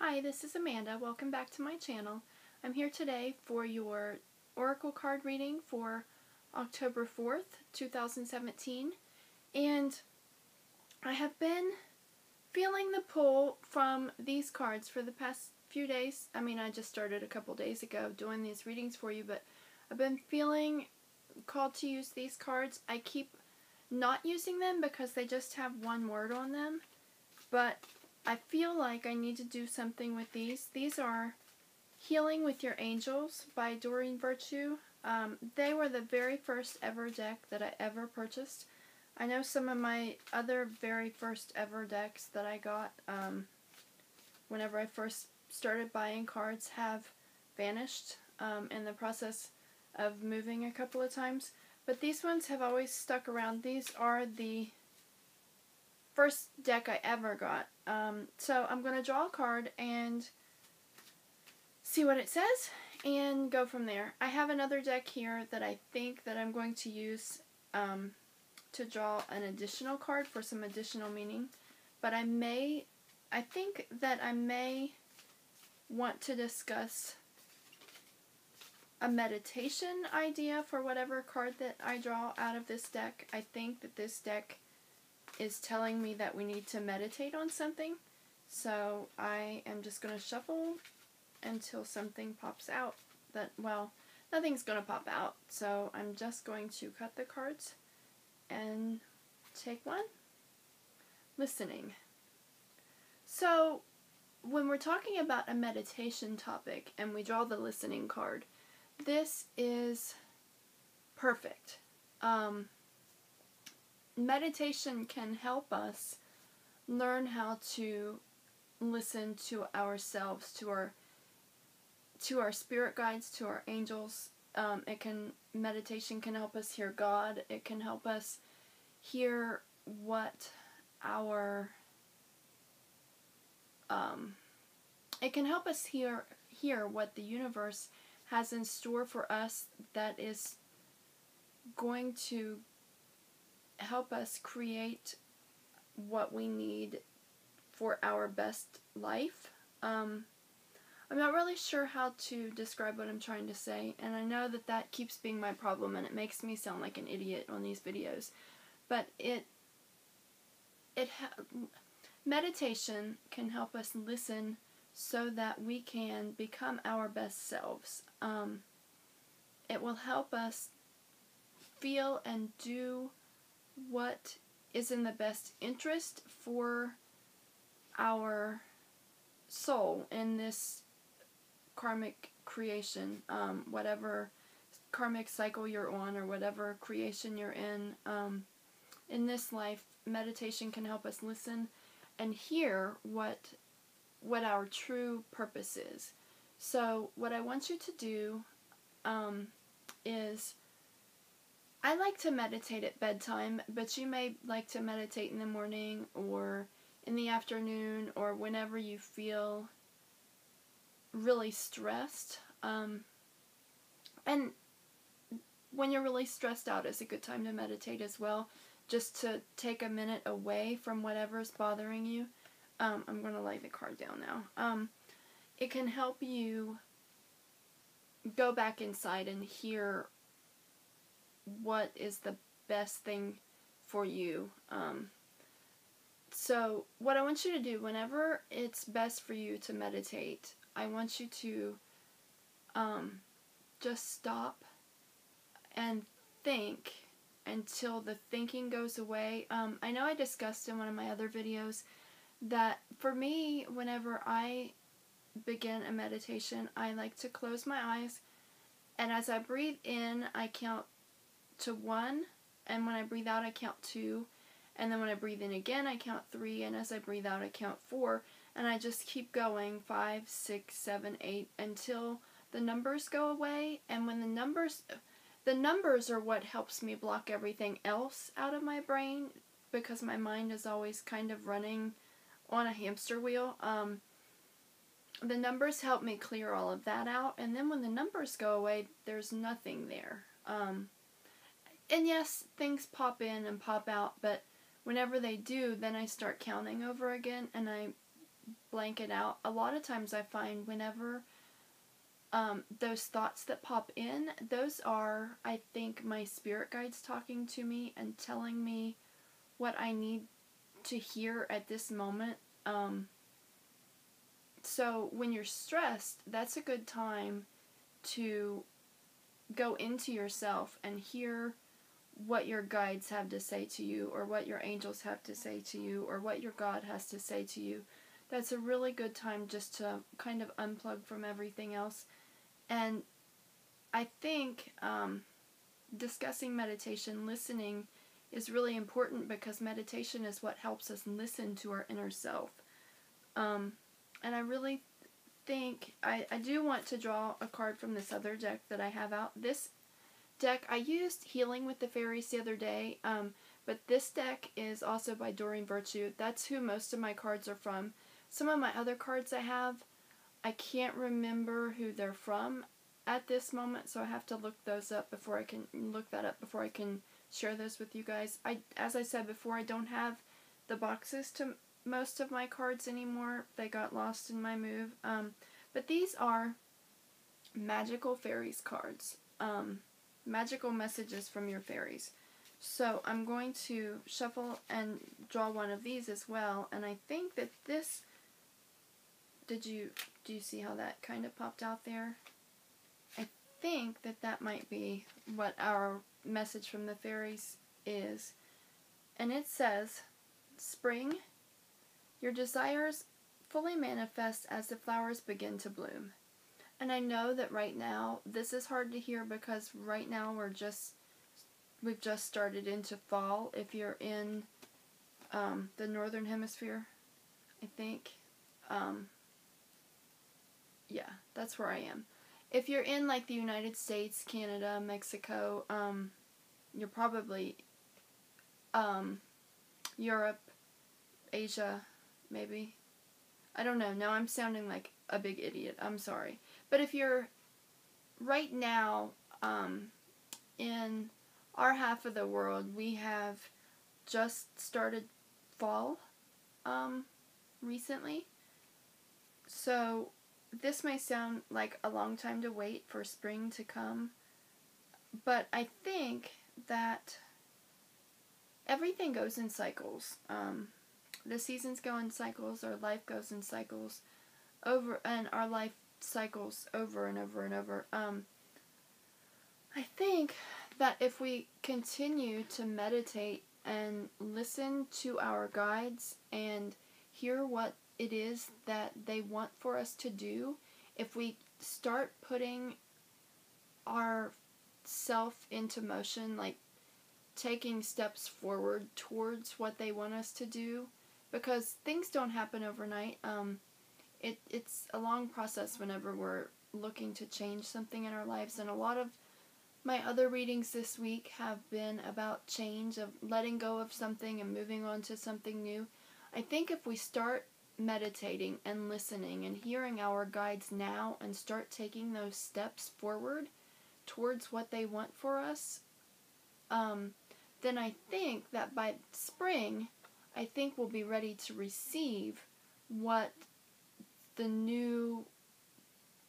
Hi, this is Amanda. Welcome back to my channel. I'm here today for your Oracle card reading for October 4th, 2017. And I have been feeling the pull from these cards for the past few days. I mean, I just started a couple days ago doing these readings for you, but I've been feeling called to use these cards. I keep not using them because they just have one word on them, but I feel like I need to do something with these. These are Healing with Your Angels by Doreen Virtue. Um, they were the very first ever deck that I ever purchased. I know some of my other very first ever decks that I got um, whenever I first started buying cards have vanished um, in the process of moving a couple of times. But these ones have always stuck around. These are the first deck I ever got. Um, so I'm going to draw a card and see what it says and go from there. I have another deck here that I think that I'm going to use um, to draw an additional card for some additional meaning. But I may, I think that I may want to discuss a meditation idea for whatever card that I draw out of this deck. I think that this deck is telling me that we need to meditate on something. So I am just going to shuffle until something pops out. That, well, nothing's going to pop out. So I'm just going to cut the cards and take one. Listening. So when we're talking about a meditation topic and we draw the listening card, this is perfect. Um, meditation can help us learn how to listen to ourselves, to our to our spirit guides, to our angels. Um, it can meditation can help us hear God. It can help us hear what our um, it can help us hear hear what the universe has in store for us that is going to help us create what we need for our best life. Um, I'm not really sure how to describe what I'm trying to say, and I know that that keeps being my problem, and it makes me sound like an idiot on these videos. But it, it, meditation can help us listen so that we can become our best selves. Um, it will help us feel and do what is in the best interest for our soul in this karmic creation, um, whatever karmic cycle you're on or whatever creation you're in. Um, in this life, meditation can help us listen and hear what what our true purpose is. So, what I want you to do um, is I like to meditate at bedtime, but you may like to meditate in the morning or in the afternoon or whenever you feel really stressed. Um, and when you're really stressed out, it's a good time to meditate as well, just to take a minute away from whatever's bothering you. Um, I'm going to lay the card down now. Um, it can help you go back inside and hear what is the best thing for you. Um, so, what I want you to do whenever it's best for you to meditate, I want you to um, just stop and think until the thinking goes away. Um, I know I discussed in one of my other videos that for me, whenever I begin a meditation, I like to close my eyes and as I breathe in, I count to one, and when I breathe out, I count two, and then when I breathe in again, I count three, and as I breathe out, I count four, and I just keep going five, six, seven, eight until the numbers go away, and when the numbers the numbers are what helps me block everything else out of my brain because my mind is always kind of running on a hamster wheel. Um, the numbers help me clear all of that out, and then when the numbers go away, there's nothing there. Um, and yes, things pop in and pop out, but whenever they do, then I start counting over again, and I blank it out. A lot of times I find whenever um, those thoughts that pop in, those are, I think, my spirit guides talking to me and telling me what I need to hear at this moment. Um, so when you're stressed, that's a good time to go into yourself and hear what your guides have to say to you, or what your angels have to say to you, or what your God has to say to you. That's a really good time just to kind of unplug from everything else. And I think um, discussing meditation, listening, is really important because meditation is what helps us listen to our inner self. Um, and I really think I, I do want to draw a card from this other deck that I have out. This deck, I used Healing with the Fairies the other day, um, but this deck is also by Doreen Virtue. That's who most of my cards are from. Some of my other cards I have, I can't remember who they're from at this moment, so I have to look those up before I can look that up before I can share those with you guys. I as I said before, I don't have the boxes to most of my cards anymore. They got lost in my move. Um, but these are magical fairies cards. Um, magical messages from your fairies. So I'm going to shuffle and draw one of these as well. And I think that this, did you, do you see how that kind of popped out there? I think that that might be what our message from the fairies is. And it says, Spring, your desires fully manifest as the flowers begin to bloom. And I know that right now this is hard to hear because right now we're just we've just started into fall if you're in um, the northern hemisphere, I think. Um, yeah, that's where I am. If you're in like the United States, Canada, Mexico, um, you're probably um, Europe, Asia, maybe. I don't know. Now I'm sounding like a big idiot. I'm sorry. But if you're right now um, in our half of the world, we have just started fall um, recently. So this may sound like a long time to wait for spring to come, but I think that everything goes in cycles. Um, the seasons go in cycles, our life goes in cycles, over and our life cycles over and over and over. Um, I think that if we continue to meditate and listen to our guides and hear what it is that they want for us to do, if we start putting our self into motion, like taking steps forward towards what they want us to do, because things don't happen overnight. Um, it it's a long process whenever we're looking to change something in our lives, and a lot of my other readings this week have been about change, of letting go of something and moving on to something new. I think if we start meditating and listening and hearing our guides now and start taking those steps forward towards what they want for us, um, then I think that by spring I think we'll be ready to receive what the new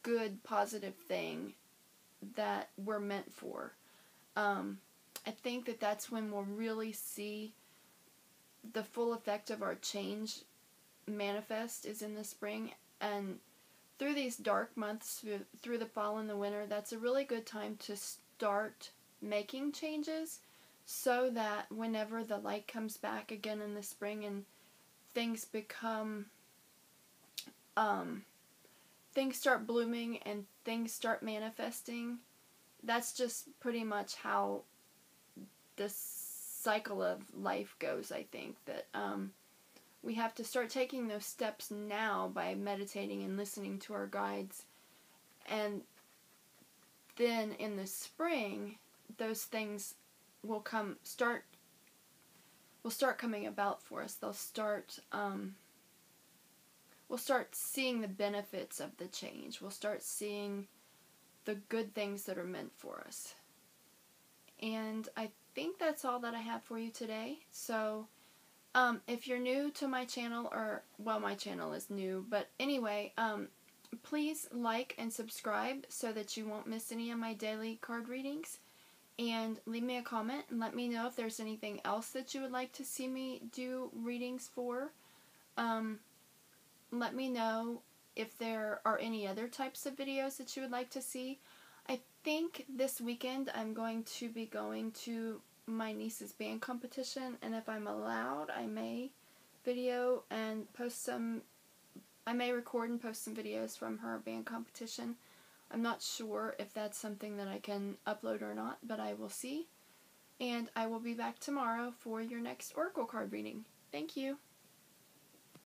good positive thing that we're meant for. Um, I think that that's when we'll really see the full effect of our change manifest is in the spring and through these dark months through the fall and the winter that's a really good time to start making changes so that whenever the light comes back again in the spring and things become um, things start blooming and things start manifesting that's just pretty much how this cycle of life goes i think that um, we have to start taking those steps now by meditating and listening to our guides and then in the spring those things will come start will start coming about for us. They'll start um, we'll start seeing the benefits of the change. We'll start seeing the good things that are meant for us. And I think that's all that I have for you today. So Um, if you're new to my channel, or, well, my channel is new, but anyway, um, please like and subscribe so that you won't miss any of my daily card readings. And leave me a comment and let me know if there's anything else that you would like to see me do readings for. Um, let me know if there are any other types of videos that you would like to see. I think this weekend I'm going to be going to my niece's band competition, and if I'm allowed, I may video and post some. I may record and post some videos from her band competition. I'm not sure if that's something that I can upload or not, but I will see. And I will be back tomorrow for your next Oracle card reading. Thank you.